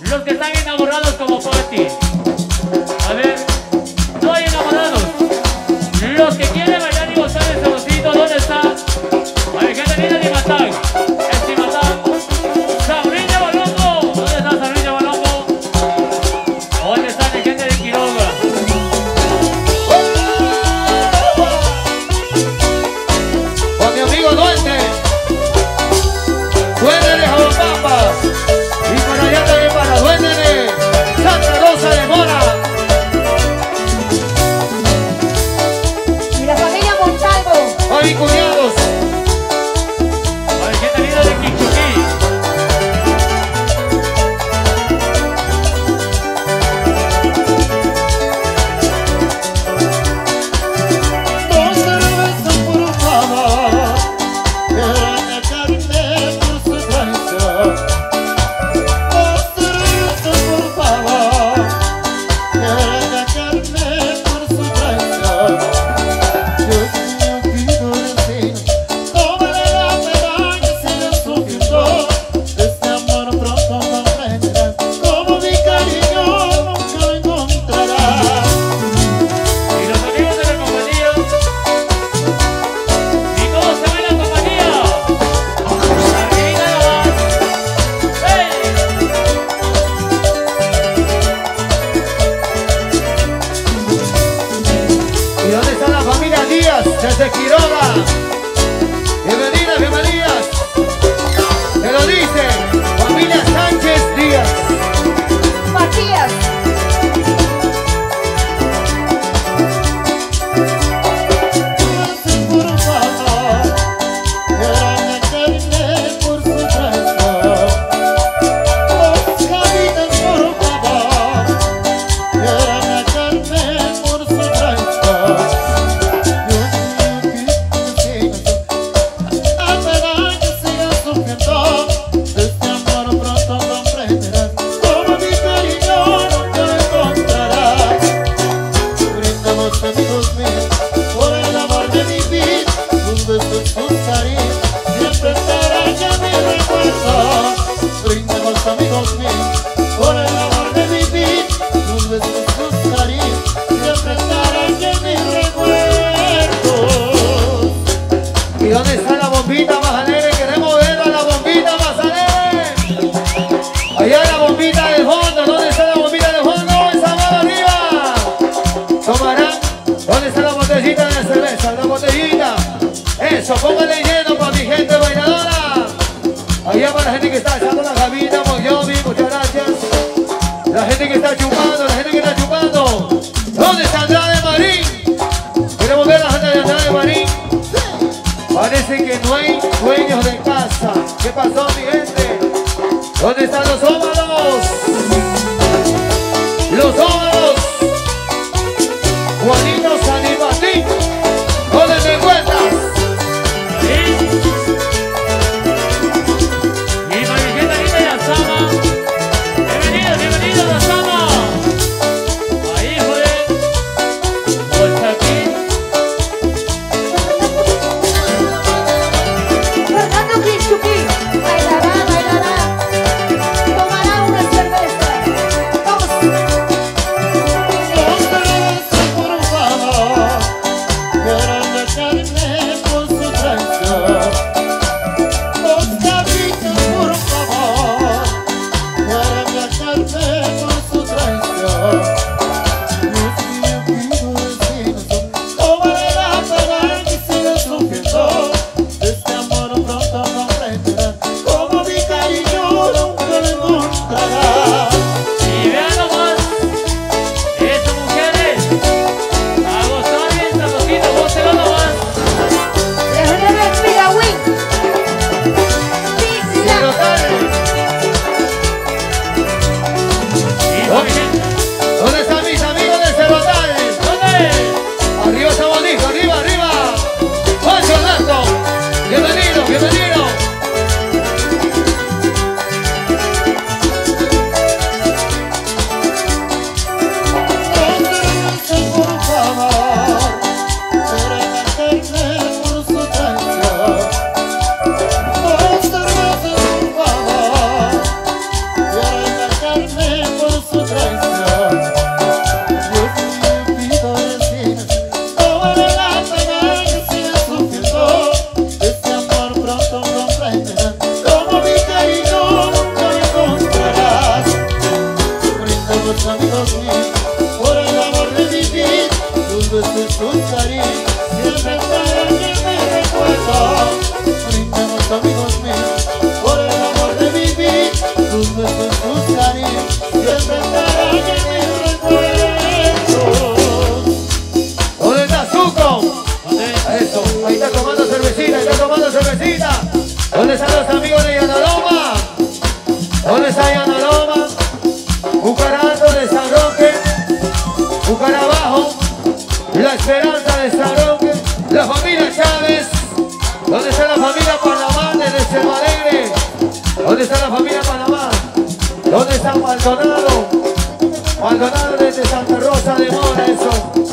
Los que están enamorados como Poti. A ver, no hay enamorados. Los que quieren. お姉さん tu tu siempre estaré me recuerdo. ¿Dónde está Maldonado? Maldonado desde Santa Rosa de Mora, eso.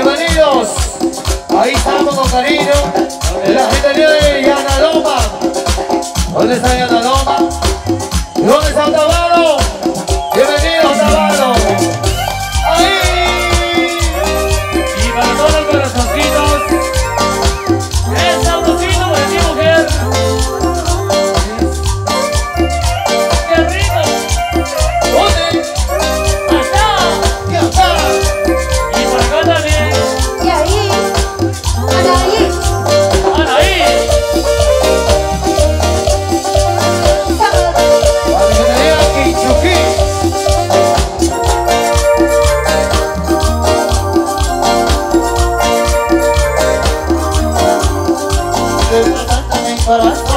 Bienvenidos. Ahí estamos con cariño. La gente de Yanaloma. ¿Dónde está Yanaloma? ¿Dónde está Tabasco? for us.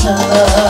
Eso